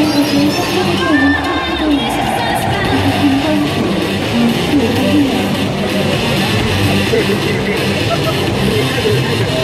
我昨天刚去的，到我们学校，嗯，就在这里。